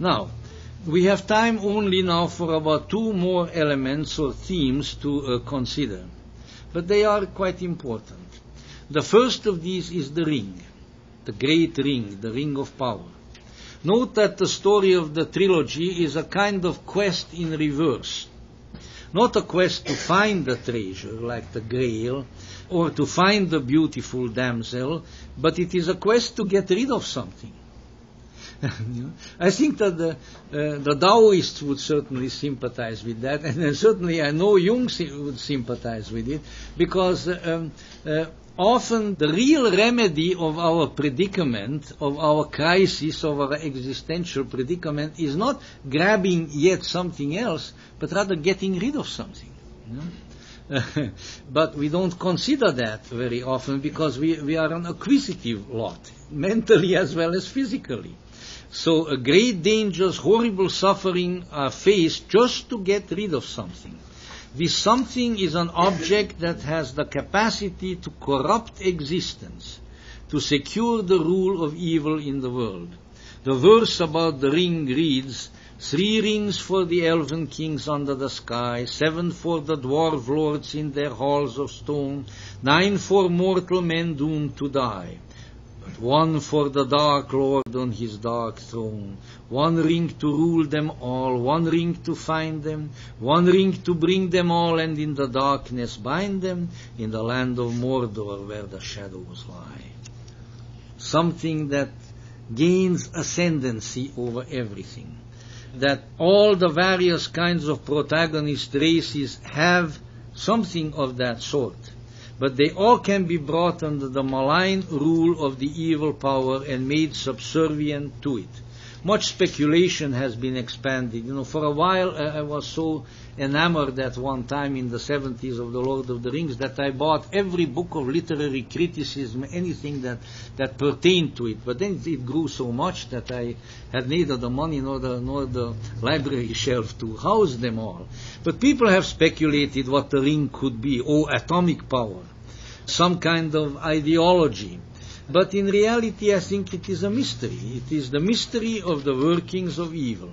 Now, we have time only now for about two more elements or themes to uh, consider, but they are quite important. The first of these is the ring, the great ring, the ring of power. Note that the story of the trilogy is a kind of quest in reverse. Not a quest to find the treasure, like the grail, or to find the beautiful damsel, but it is a quest to get rid of something. I think that the, uh, the Taoists would certainly sympathize with that, and certainly I know Jung would sympathize with it, because um, uh, often the real remedy of our predicament, of our crisis, of our existential predicament, is not grabbing yet something else, but rather getting rid of something. You know? but we don't consider that very often because we, we are an acquisitive lot, mentally as well as physically. So a great dangers, horrible suffering uh, are faced just to get rid of something. This something is an object that has the capacity to corrupt existence, to secure the rule of evil in the world. The verse about the ring reads, Three rings for the elven kings under the sky, seven for the dwarf lords in their halls of stone, nine for mortal men doomed to die one for the Dark Lord on his dark throne, one ring to rule them all, one ring to find them, one ring to bring them all and in the darkness bind them. In the land of Mordor where the shadows lie. Something that gains ascendancy over everything. That all the various kinds of protagonist races have something of that sort but they all can be brought under the malign rule of the evil power and made subservient to it. Much speculation has been expanded. You know, for a while uh, I was so enamored at one time in the 70s of the Lord of the Rings that I bought every book of literary criticism, anything that, that pertained to it. But then it grew so much that I had neither the money nor the, nor the library shelf to house them all. But people have speculated what the ring could be. Oh, atomic power some kind of ideology. But in reality, I think it is a mystery. It is the mystery of the workings of evil.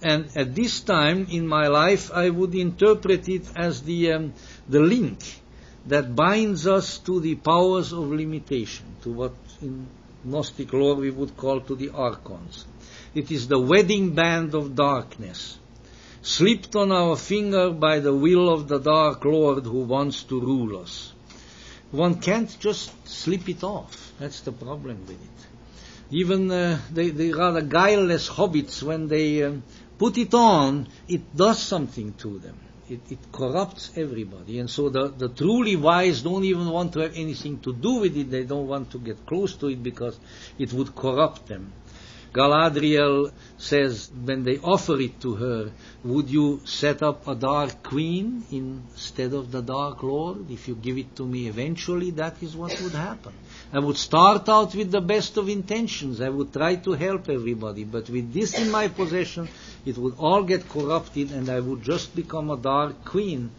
And at this time in my life, I would interpret it as the, um, the link that binds us to the powers of limitation, to what in Gnostic lore we would call to the archons. It is the wedding band of darkness, slipped on our finger by the will of the Dark Lord who wants to rule us one can't just slip it off. That's the problem with it. Even uh, the, the, rather guileless hobbits, when they um, put it on, it does something to them. It, it, corrupts everybody. And so the, the truly wise don't even want to have anything to do with it. They don't want to get close to it because it would corrupt them. Galadriel says when they offer it to her, would you set up a dark queen instead of the dark lord? If you give it to me eventually, that is what would happen. I would start out with the best of intentions. I would try to help everybody. But with this in my possession, it would all get corrupted and I would just become a dark queen.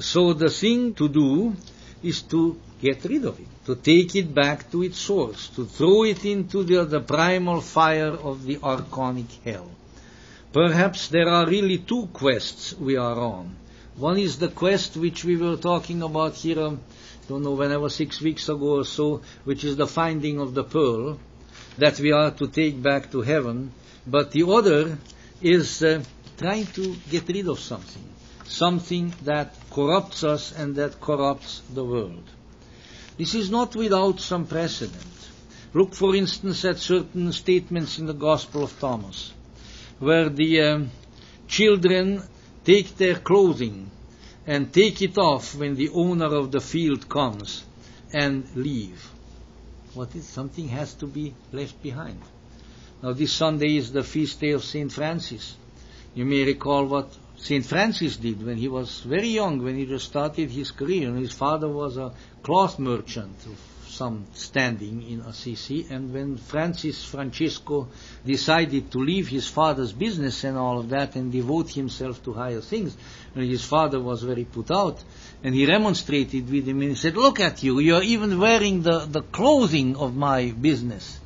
So the thing to do is to get rid of it, to take it back to its source, to throw it into the, the primal fire of the archonic hell. Perhaps there are really two quests we are on. One is the quest which we were talking about here, um, don't know, when I was six weeks ago or so, which is the finding of the pearl that we are to take back to heaven. But the other is uh, trying to get rid of something, something that corrupts us and that corrupts the world. This is not without some precedent. Look, for instance, at certain statements in the Gospel of Thomas, where the um, children take their clothing and take it off when the owner of the field comes and leave. What is something has to be left behind. Now, this Sunday is the feast day of Saint Francis. You may recall what St. Francis did when he was very young, when he just started his career. His father was a cloth merchant of some standing in Assisi. And when Francis Francisco decided to leave his father's business and all of that and devote himself to higher things, and his father was very put out, and he remonstrated with him and he said, Look at you, you're even wearing the, the clothing of my business.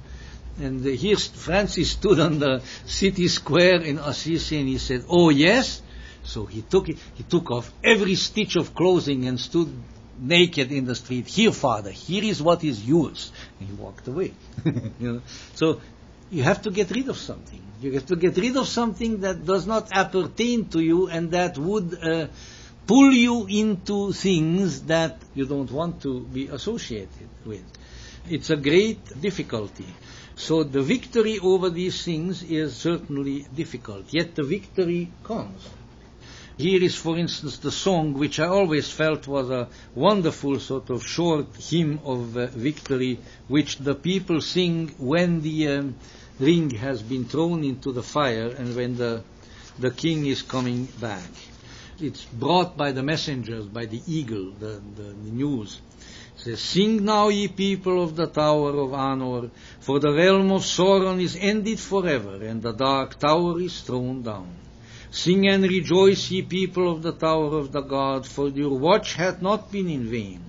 And uh, here Francis stood on the city square in Assisi and he said, Oh yes? So he took it, he took off every stitch of clothing and stood naked in the street. Here, Father, here is what is yours. And he walked away. you know? So you have to get rid of something. You have to get rid of something that does not appertain to you and that would uh, pull you into things that you don't want to be associated with. It's a great difficulty. So the victory over these things is certainly difficult, yet the victory comes. Here is, for instance, the song which I always felt was a wonderful sort of short hymn of uh, victory, which the people sing when the um, ring has been thrown into the fire and when the, the king is coming back. It's brought by the messengers, by the eagle, the, the, the news. It says, Sing now, ye people of the tower of Anor, for the realm of Sauron is ended forever, and the dark tower is thrown down. Sing and rejoice, ye people of the tower of the Guard, for your watch hath not been in vain.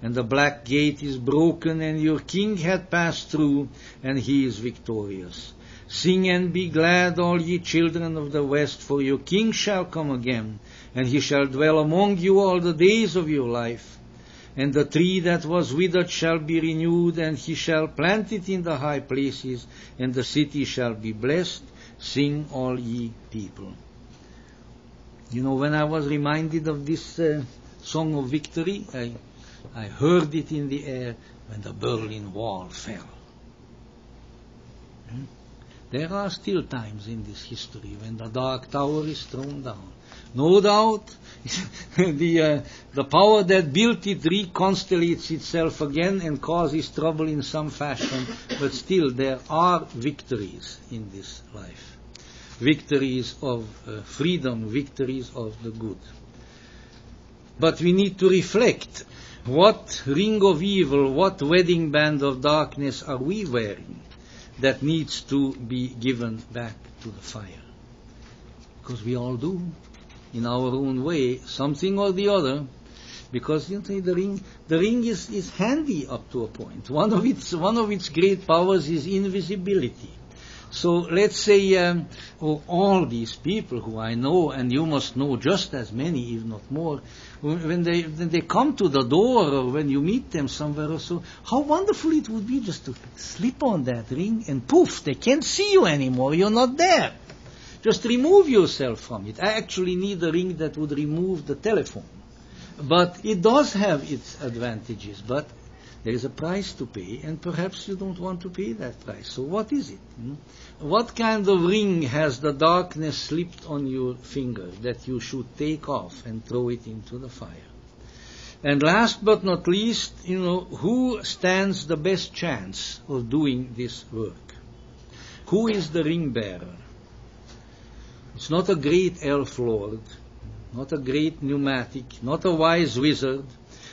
And the black gate is broken, and your king hath passed through, and he is victorious. Sing and be glad, all ye children of the west, for your king shall come again, and he shall dwell among you all the days of your life. And the tree that was withered shall be renewed, and he shall plant it in the high places, and the city shall be blessed. Sing, all ye people. You know, when I was reminded of this uh, song of victory, I, I heard it in the air when the Berlin Wall fell. Hmm? There are still times in this history when the Dark Tower is thrown down. No doubt, the, uh, the power that built it reconstellates itself again and causes trouble in some fashion, but still there are victories in this life victories of uh, freedom, victories of the good. But we need to reflect what ring of evil, what wedding band of darkness are we wearing that needs to be given back to the fire? Because we all do, in our own way, something or the other. Because you know, the ring, the ring is, is handy up to a point. One of its one of its great powers is invisibility. So let's say um, all these people who I know, and you must know just as many, if not more, when they when they come to the door or when you meet them somewhere or so, how wonderful it would be just to slip on that ring and poof, they can't see you anymore. You're not there. Just remove yourself from it. I actually need a ring that would remove the telephone. But it does have its advantages. But there is a price to pay, and perhaps you don't want to pay that price. So what is it? Hmm? What kind of ring has the darkness slipped on your finger that you should take off and throw it into the fire? And last but not least, you know, who stands the best chance of doing this work? Who is the ring bearer? It's not a great elf lord, not a great pneumatic, not a wise wizard,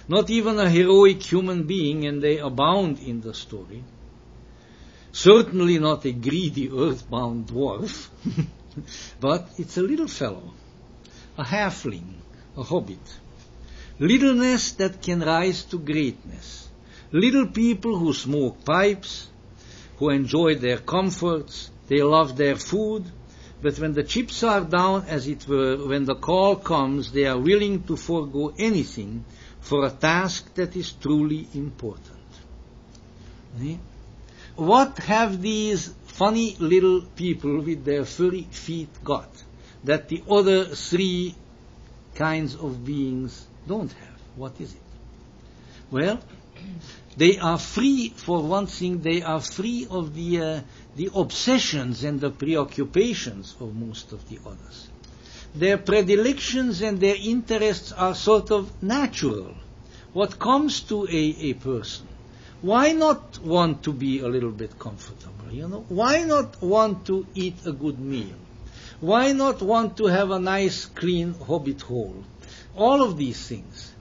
not even a heroic human being, and they abound in the story. Certainly not a greedy earthbound dwarf, but it's a little fellow, a halfling, a hobbit. Littleness that can rise to greatness. Little people who smoke pipes, who enjoy their comforts, they love their food, but when the chips are down, as it were, when the call comes, they are willing to forego anything for a task that is truly important. See? What have these funny little people with their furry feet got that the other three kinds of beings don't have? What is it? Well, they are free, for one thing, they are free of the, uh, the obsessions and the preoccupations of most of the others their predilections and their interests are sort of natural. What comes to a, a person? Why not want to be a little bit comfortable? You know, why not want to eat a good meal? Why not want to have a nice, clean hobbit hole? All of these things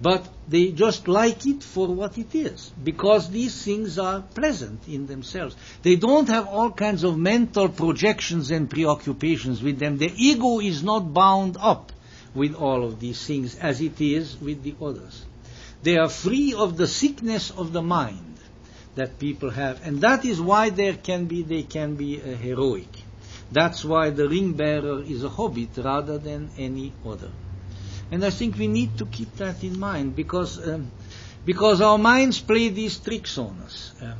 but they just like it for what it is because these things are pleasant in themselves. They don't have all kinds of mental projections and preoccupations with them. The ego is not bound up with all of these things as it is with the others. They are free of the sickness of the mind that people have, and that is why there can be they can be heroic. That's why the ring bearer is a hobbit rather than any other. And I think we need to keep that in mind because um, because our minds play these tricks on us. Uh,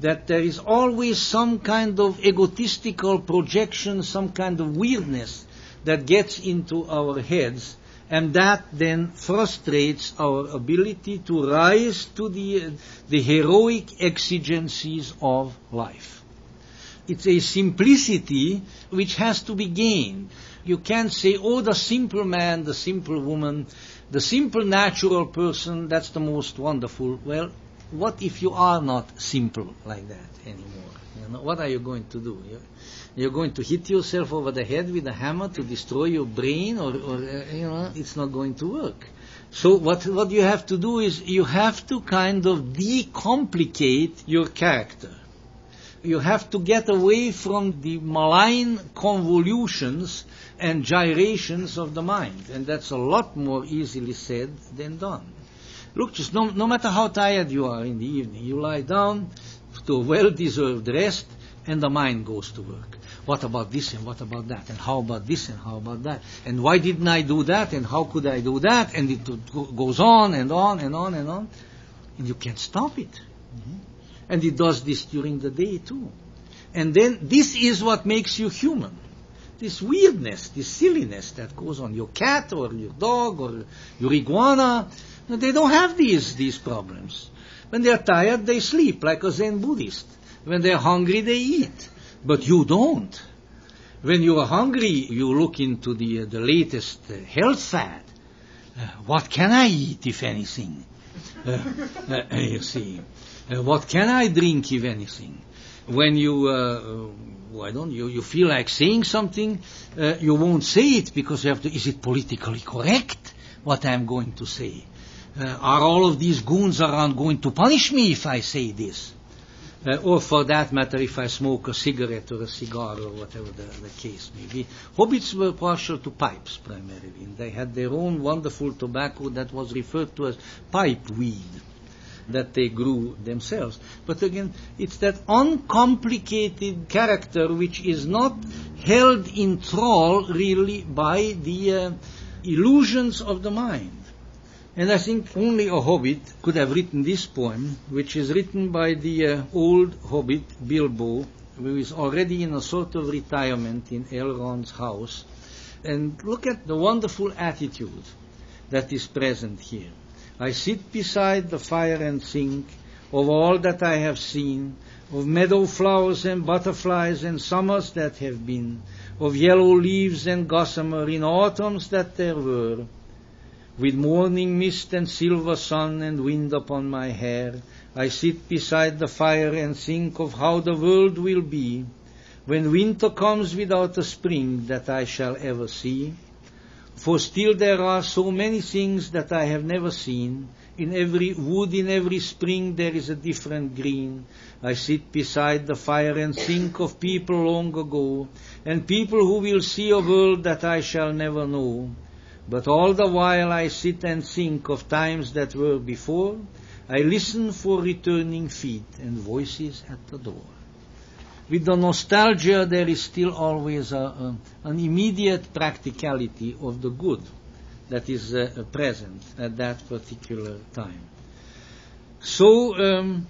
that there is always some kind of egotistical projection, some kind of weirdness that gets into our heads, and that then frustrates our ability to rise to the, the heroic exigencies of life. It's a simplicity which has to be gained. You can't say, oh, the simple man, the simple woman, the simple natural person, that's the most wonderful. Well, what if you are not simple like that anymore? You know, what are you going to do? You're, you're going to hit yourself over the head with a hammer to destroy your brain, or, or uh, you know, it's not going to work. So what what you have to do is you have to kind of decomplicate your character. You have to get away from the malign convolutions and gyrations of the mind, and that's a lot more easily said than done. Look, just no, no matter how tired you are in the evening, you lie down to a well-deserved rest, and the mind goes to work. What about this and what about that? And how about this and how about that? And why didn't I do that? And how could I do that? And it goes on and on and on and on. And you can't stop it. Mm-hmm. And it does this during the day too. And then this is what makes you human. This weirdness, this silliness that goes on. Your cat or your dog or your iguana they don't have these, these problems. When they're tired, they sleep like a Zen Buddhist. When they're hungry, they eat. But you don't. When you are hungry, you look into the, uh, the latest uh, health fad. Uh, what can I eat, if anything? Uh, uh, you see. Uh, what can I drink, if anything? When you, why don't you, you feel like saying something, you won't say it because you have to, is it politically correct what I'm going to say? Uh, are all of these goons around going to punish me if I say this? Uh, or for that matter, if I smoke a cigarette or a cigar or whatever the, the, case may be. Hobbits were partial to pipes primarily, and they had their own wonderful tobacco that was referred to as pipe weed that they grew themselves. But again, it's that uncomplicated character which is not held in thrall really by the uh, illusions of the mind. And I think only a hobbit could have written this poem, which is written by the uh, old hobbit Bilbo, who is already in a sort of retirement in Elrond's house. And look at the wonderful attitude that is present here. I sit beside the fire and think of all that I have seen, of meadow flowers and butterflies and summers that have been, of yellow leaves and gossamer in autumns that there were, with morning mist and silver sun and wind upon my hair, I sit beside the fire and think of how the world will be when winter comes without a spring that I shall ever see. For still there are so many things that I have never seen. In every wood, in every spring, there is a different green. I sit beside the fire and think of people long ago, and people who will see a world that I shall never know. But all the while I sit and think of times that were before, I listen for returning feet and voices at the door. With the nostalgia, there is still always a, a, an immediate practicality of the good that is uh, present at that particular time. So, um,